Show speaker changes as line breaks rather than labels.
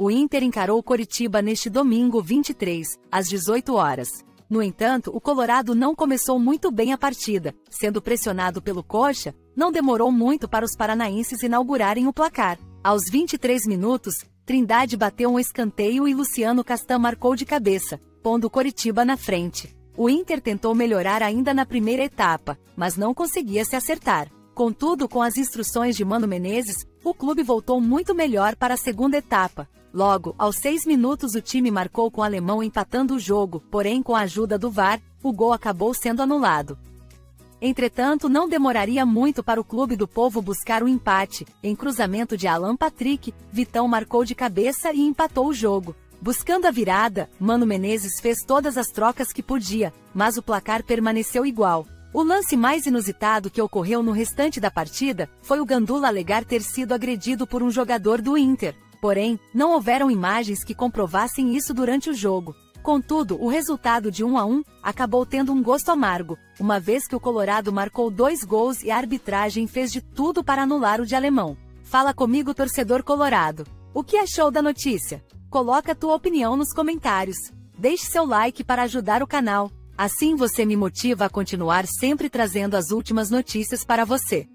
O Inter encarou Coritiba neste domingo 23, às 18 horas. No entanto, o Colorado não começou muito bem a partida, sendo pressionado pelo Coxa, não demorou muito para os paranaenses inaugurarem o placar. Aos 23 minutos, Trindade bateu um escanteio e Luciano Castan marcou de cabeça, pondo Coritiba na frente. O Inter tentou melhorar ainda na primeira etapa, mas não conseguia se acertar. Contudo, com as instruções de Mano Menezes, o clube voltou muito melhor para a segunda etapa. Logo, aos seis minutos o time marcou com o alemão empatando o jogo, porém com a ajuda do VAR, o gol acabou sendo anulado. Entretanto, não demoraria muito para o Clube do Povo buscar o empate. Em cruzamento de Alan Patrick, Vitão marcou de cabeça e empatou o jogo. Buscando a virada, Mano Menezes fez todas as trocas que podia, mas o placar permaneceu igual. O lance mais inusitado que ocorreu no restante da partida foi o Gandula alegar ter sido agredido por um jogador do Inter. Porém, não houveram imagens que comprovassem isso durante o jogo. Contudo, o resultado de 1 a 1 acabou tendo um gosto amargo, uma vez que o Colorado marcou dois gols e a arbitragem fez de tudo para anular o de alemão. Fala comigo, torcedor colorado. O que achou da notícia? Coloca tua opinião nos comentários. Deixe seu like para ajudar o canal. Assim você me motiva a continuar sempre trazendo as últimas notícias para você.